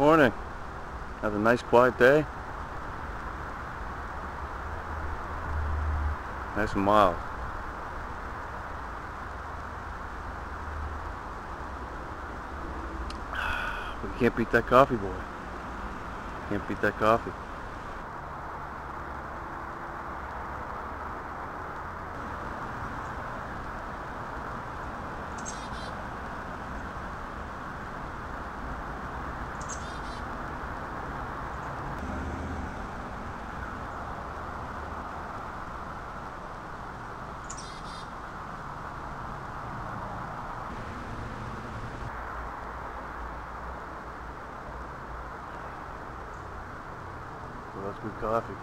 Morning. Have a nice quiet day. Nice and mild. We can't beat that coffee, boy. Can't beat that coffee. Good coffee.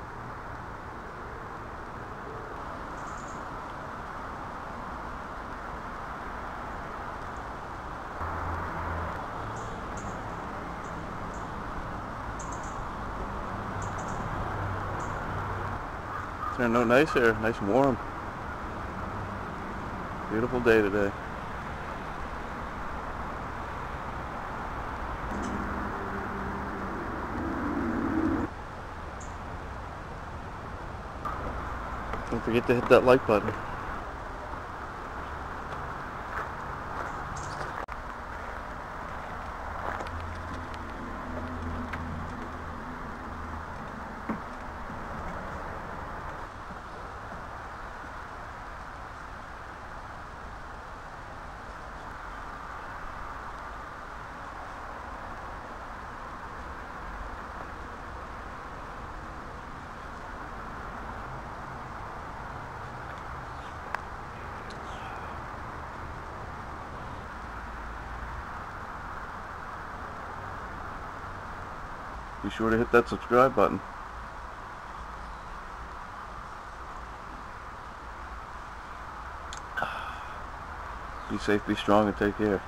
Turned out nice here, nice and warm. Beautiful day today. Don't forget to hit that like button. Be sure to hit that subscribe button. Be safe, be strong, and take care.